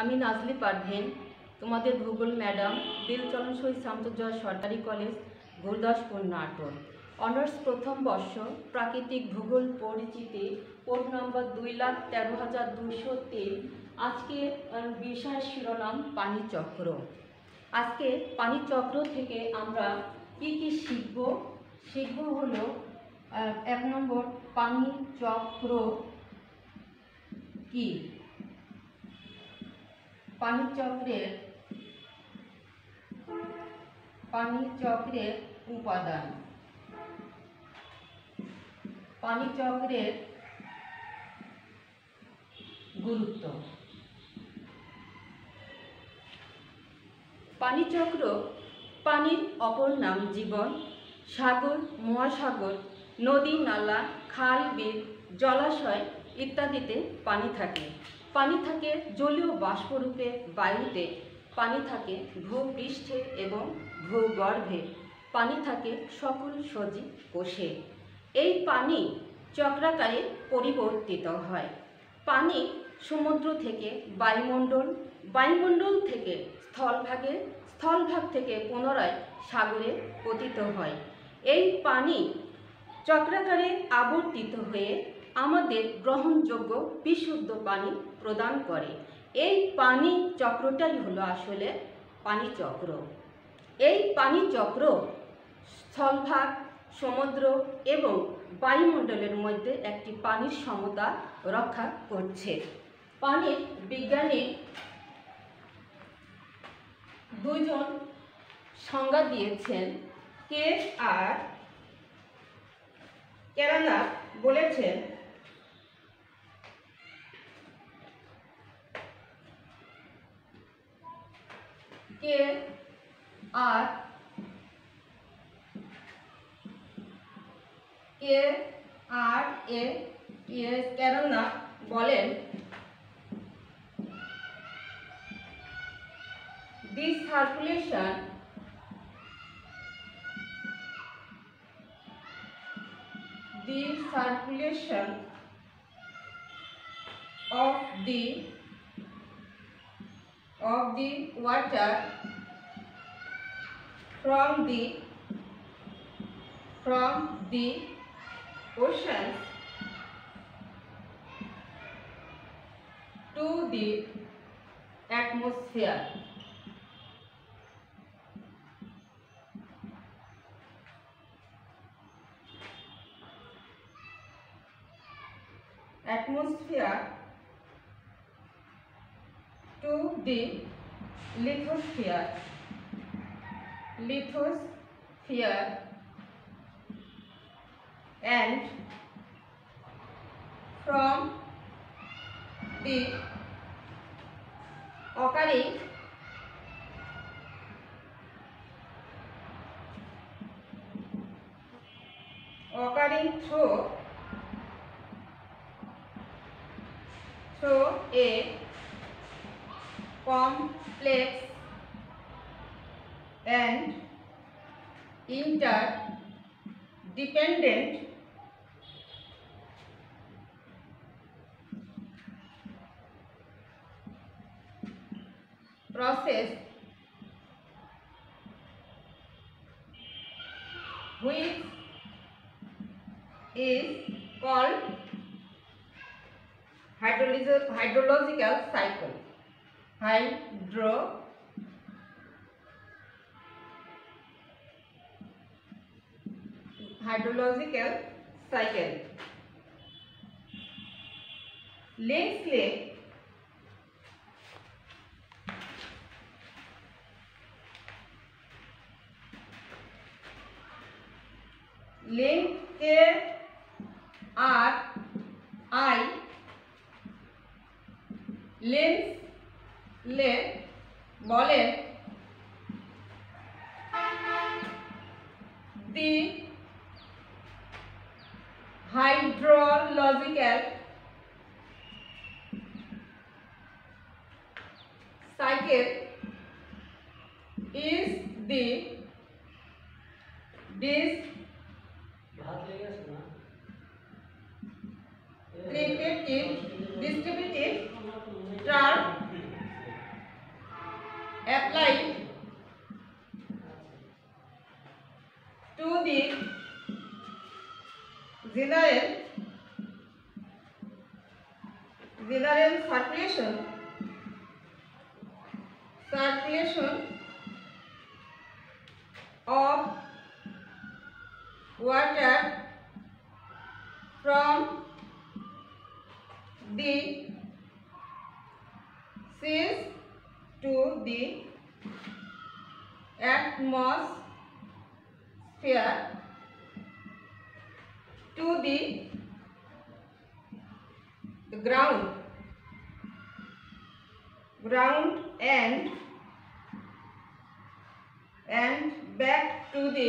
আমি নাজলি পারভেন, তোমাদের ভূগোল ম্যাডাম দিলচরণ শহীদ শামসুজ্জোহা সরকারি কলেজ, গুরদাসপুর, নাটোর। অনার্স প্রথম বর্ষ, প্রাকৃতিক ভূগোল পরিচিতি, কোড নম্বর দুই লাখ তেরো হাজার দুশো তিন। আজকে বিষয় শিরোনাম পানি চক্র আজকে পানি চক্র থেকে আমরা কি কি শিখব? শিখব হলো এক নম্বর পানি চক্র কি? পানি চক্রের পানি চক্রের উপাদান। পানি চক্রের গুরুত্ব। পানিচক্র পানির অপর নাম জীবন। সাগর, মহাসাগর, নদী, নালা, খাল, বিল, জলাশয় ইত্যাদিতে পানি থাকে। পানি থাকে জলীয় বাষ্পরূপে বায়ুতে, পানি থাকে ভূপৃষ্ঠে এবং ভূগর্ভে, পানি থাকে সকল সজীব কোষে। এই পানি চক্রাকারে পরিবর্তিত হয়। পানি সমুদ্র থেকে বায়ুমণ্ডল বায়ুমণ্ডল থেকে স্থলভাগে, স্থলভাগ থেকে পুনরায় সাগরে পতিত হয়। এই পানি চক্রাকারে আবর্তিত হয়ে আমাদের গ্রহণযোগ্য বিশুদ্ধ পানি প্রদান করে। এই পানি চক্রটাই হলো আসলে পানি চক্র। এই পানি চক্র স্থলভাগ, সমুদ্র এবং বায়ুমণ্ডলের মধ্যে একটি পানির সমতা রক্ষা করছে। পানির বিজ্ঞানী দুজন সংজ্ঞা দিয়েছেন। কে আর কেরানা বলেছেন কে আর কে আর এ এ কেননা বলেন this circulation the circulation of the of the water from the from the oceans to the atmosphere. Atmosphere to the lithosphere. Lithosphere and from the occurring occurring through through a complex and interdependent. process which is called hydrological cycle hydro hydrological cycle. Lens ले। लिंक के आर आई। लेंस লে বলেন the hydrological to the general general circulation circulation of water from the seas to the atmosphere to the ground ground and and back to the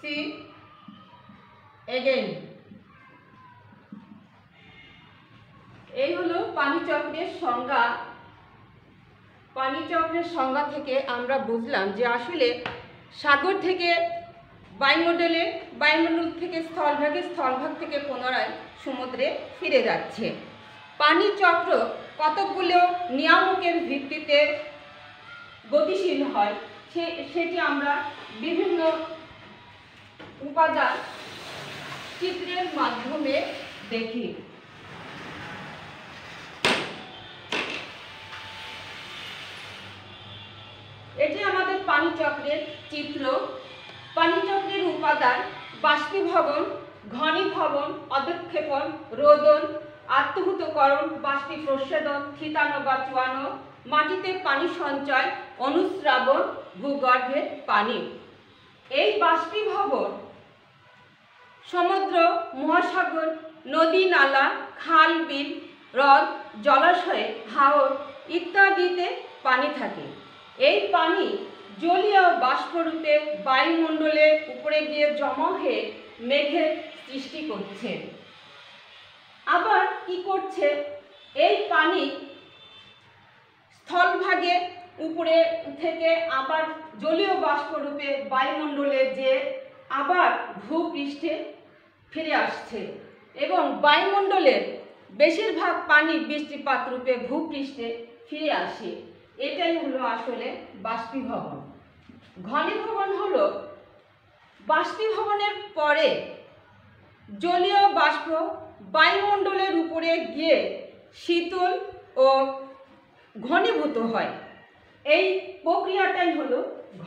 sea again এই হলো পানিচক্রের সংজ্ঞা পানিচক্রের সংজ্ঞা থেকে আমরা বুঝলাম যে আসলে সাগর থেকে বায়ুমণ্ডলে, বায়ুমণ্ডল থেকে স্থলভাগে, স্থলভাগ থেকে পুনরায় সমুদ্রে ফিরে যাচ্ছে। পানিচক্র কতকগুলো নিয়ামকের ভিত্তিতে গতিশীল হয়, সে, সেটি আমরা বিভিন্ন উপাদান চিত্রের মাধ্যমে দেখি। পানিচক্রের চিত্র পানিচক্রের উপাদান, বাষ্পীভবন, ঘনীভবন, অধক্ষেপণ, রোদন আত্মভূতকরণ বাষ্পী প্রচ্ছেদন থিতানো বা চুয়ানো, মাটিতে পানি সঞ্চয়, অনুস্রাবণ ভূগর্ভের পানি। এই বাষ্পীভবন সমুদ্র, মহাসাগর, নদী নালা, খাল, বিল, হ্রদ, জলাশয়ে, হাওর ইত্যাদিতে পানি থাকে। এই পানি জলীয় বাষ্পরূপে বায়ুমণ্ডলে উপরে গিয়ে জমা হয়ে মেঘের সৃষ্টি করছে। আবার কি করছে? এই পানি স্থলভাগে উপরে থেকে আবার জলীয় বাষ্পরূপে বায়ুমণ্ডলে যে আবার ভূপৃষ্ঠে ফিরে আসছে এবং বায়ুমণ্ডলের বেশিরভাগ পানি বৃষ্টিপাত রূপে ভূপৃষ্ঠে ফিরে আসে। এটাই হলো আসলে বাষ্পীভবন। ঘনীভবন হলো বাষ্পীভবনের পরে জলীয় বাষ্প বায়ুমণ্ডলের উপরে গিয়ে শীতল ও ঘনীভূত হয়। এই প্রক্রিয়াটাই হলো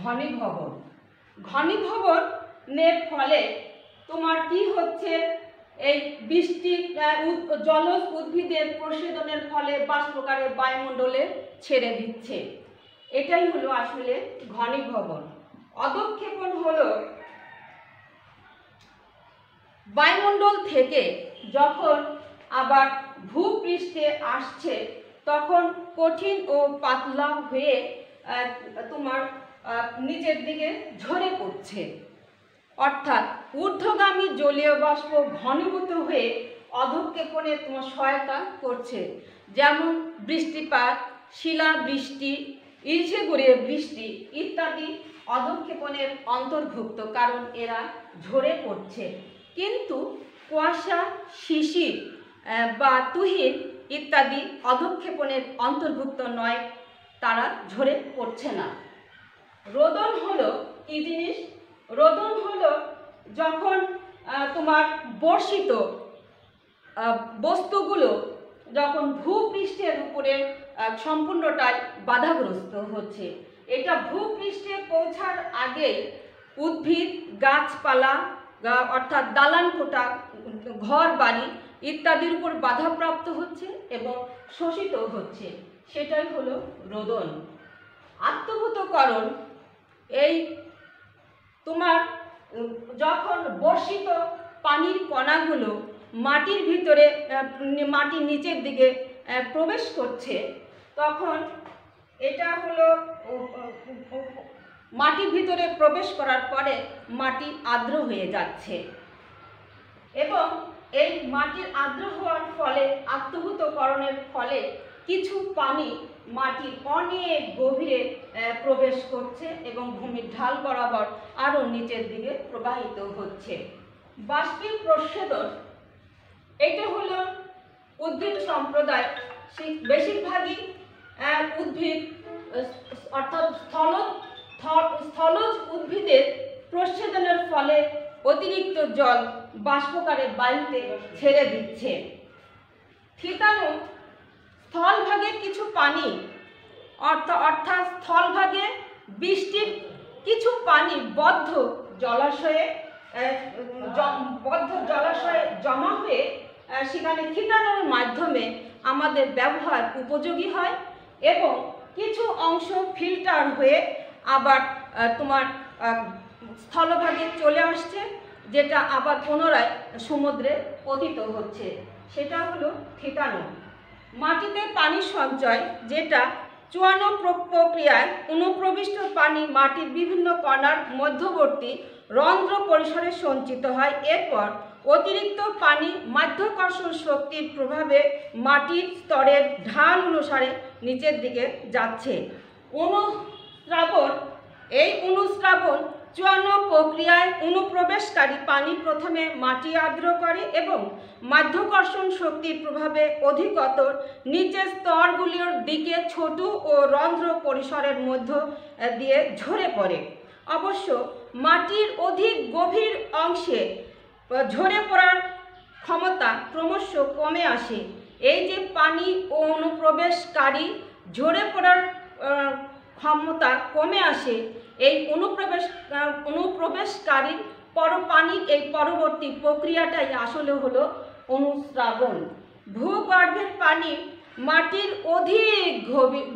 ঘনীভবন। ঘনীভবনের ফলে তোমার কি হচ্ছে? এই বৃষ্টি জলজ উদ্ভিদের প্রসেদনের ফলে বাষ্পকারে বায়ুমণ্ডলে ছেড়ে দিচ্ছে। এটাই হলো আসলে ঘনীভবন। অধক্ষেপণ হলো বায়ুমণ্ডল থেকে যখন আবার ভূপৃষ্ঠে আসছে, তখন কঠিন ও পাতলা হয়ে তোমার নিচের দিকে ঝরে পড়ছে। অর্থাৎ ঊর্ধ্বগামী জলীয় বাষ্প ঘনীভূত হয়ে অধক্ষেপণে তোমার সহায়তা করছে। যেমন বৃষ্টিপাত শিলা বৃষ্টি ইলশে গড়িয়ে বৃষ্টি ইত্যাদি অধক্ষেপণের অন্তর্ভুক্ত কারণ এরা ঝরে পড়ছে। কিন্তু কুয়াশা, শিশির বা তুহিন ইত্যাদি অধক্ষেপণের অন্তর্ভুক্ত নয়, তারা ঝরে পড়ছে না। রোদন হলো কি জিনিস? রোদন হলো যখন তোমার বর্ষিত বস্তুগুলো যখন ভূপৃষ্ঠের উপরে সম্পূর্ণটাই বাধাগ্রস্ত হচ্ছে। এটা ভূপৃষ্ঠে পৌঁছার আগে উদ্ভিদ, গাছপালা অর্থাৎ দালান কোটা, ঘর, বাড়ি ইত্যাদির উপর বাধাপ্রাপ্ত হচ্ছে এবং শোষিত হচ্ছে। সেটাই হলো রোদন। আত্মভূতকরণ, এই তোমার যখন বর্ষিত পানির কণাগুলো মাটির ভিতরে মাটির নিচের দিকে প্রবেশ করছে, তখন এটা হলো মাটির ভিতরে প্রবেশ করার পরে মাটি আর্দ্র হয়ে যাচ্ছে। এবং এই মাটির আর্দ্র হওয়ার ফলে, আত্মভূতকরণের ফলে কিছু পানি মাটির অনেক গভীরে প্রবেশ করছে এবং ভূমির ঢাল বরাবর আরও নিচের দিকে প্রবাহিত হচ্ছে। বাষ্পীয় প্রচ্ছেদন, এটা হলো উদ্ভিদ সম্প্রদায় বেশিরভাগই উদ্ভিদ, অর্থাৎ স্থল স্থলজ উদ্ভিদের প্রচ্ছেদনের ফলে অতিরিক্ত জল বাষ্পকারে বায়ুতে ছেড়ে দিচ্ছে। থিতানো স্থলভাগের কিছু পানি। অর্থ, অর্থাৎ স্থলভাগে বৃষ্টির কিছু পানি বদ্ধ জলাশয়ে বদ্ধ জলাশয়ে জমা হয়ে সেখানে থিতানোর মাধ্যমে আমাদের ব্যবহার উপযোগী হয় এবং কিছু অংশ ফিল্টার হয়ে আবার তোমার স্থলভাগে চলে আসছে, যেটা আবার পুনরায় সমুদ্রে পতিত হচ্ছে। সেটা হলো থিতানো মাটিতে পানি সঞ্চয়, যেটা চুয়ানো প্রক্রিয়ায় অনুপ্রবিষ্ট পানি মাটির বিভিন্ন কণার মধ্যবর্তী রন্ধ্র পরিসরে সঞ্চিত হয়। এরপর অতিরিক্ত পানি মাধ্যাকর্ষণ শক্তির প্রভাবে মাটির স্তরের ঢাল অনুসারে নিচের দিকে যাচ্ছে। অনুস্রাবণ, এই অনুস্রাবণ চুয়ান্ন প্রক্রিয়ায় অনুপ্রবেশকারী পানি প্রথমে মাটি আর্দ্র করে এবং মাধ্যাকর্ষণ শক্তির প্রভাবে অধিকতর নিচের স্তরগুলির দিকে ছোট ও রন্ধ্র পরিসরের মধ্য দিয়ে ঝরে পড়ে। অবশ্য মাটির অধিক গভীর অংশে ঝরে পড়ার ক্ষমতা ক্রমশ কমে আসে। এই যে পানি ও অনুপ্রবেশকারী ঝরে পড়ার ক্ষমতা কমে আসে, এই অনুপ্রবেশ, অনুপ্রবেশকারীর পর পানির এই পরবর্তী প্রক্রিয়াটাই আসলে হলো অনুস্রাবণ ভূগর্ভের পানি মাটির অধিক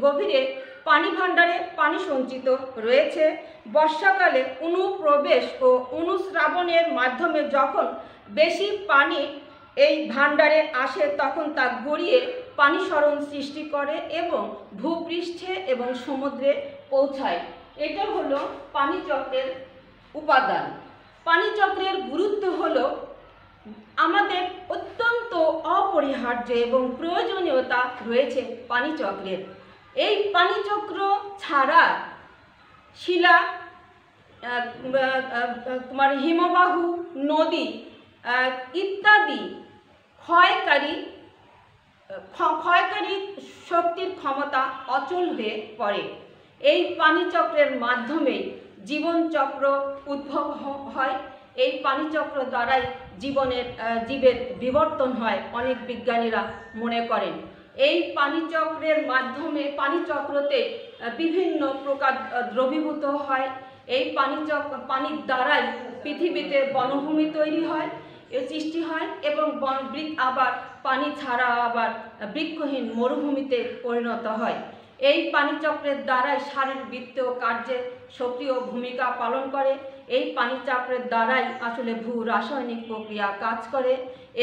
গভীরে পানি ভাণ্ডারে পানি সঞ্চিত রয়েছে। বর্ষাকালে অনুপ্রবেশ ও অনুস্রাবণের মাধ্যমে যখন বেশি পানি এই ভাণ্ডারে আসে, তখন তা গড়িয়ে পানি সরণ সৃষ্টি করে এবং ভূপৃষ্ঠে এবং সমুদ্রে পৌঁছায়। এটা হলো পানিচক্রের উপাদান। পানিচক্রের গুরুত্ব হলো আমাদের অত্যন্ত অপরিহার্য এবং প্রয়োজনীয়তা রয়েছে পানিচক্রের এই পানিচক্র ছাড়া শিলা তোমার হিমবাহু, নদী ইত্যাদি ক্ষয়কারী ক্ষ- ক্ষয়কারী শক্তির ক্ষমতা অচল হয়ে পড়ে। এই পানিচক্রের মাধ্যমেই জীবনচক্র উদ্ভব হয়। এই পানিচক্র দ্বারাই জীবনের জীবের বিবর্তন হয়, অনেক বিজ্ঞানীরা মনে করেন। এই পানিচক্রের মাধ্যমে, পানিচক্রতে বিভিন্ন প্রকার দ্রবীভূত হয়। এই পানিচক্র, পানির দ্বারাই পৃথিবীতে বনভূমি তৈরি হয়। সৃষ্টি হয় এবং বন আবার পানি ছাড়া আবার বৃক্ষহীন মরুভূমিতে পরিণত হয়। এই পানিচক্রের দ্বারাই শারীরবৃত্তীয় কার্যে সক্রিয় ভূমিকা পালন করে। এই পানিচক্রের দ্বারাই আসলে ভূ রাসায়নিক প্রক্রিয়া কাজ করে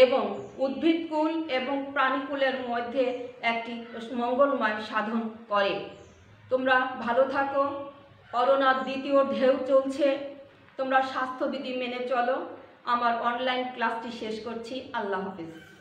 এবং উদ্ভিদকুল এবং প্রাণীকুলের মধ্যে একটি মঙ্গলময় সাধন করে। তোমরা ভালো থাকো। করোনার দ্বিতীয় ঢেউ চলছে। তোমরা স্বাস্থ্যবিধি মেনে চলো। আমার অনলাইন ক্লাসটি শেষ করছি। আল্লাহ হাফিজ।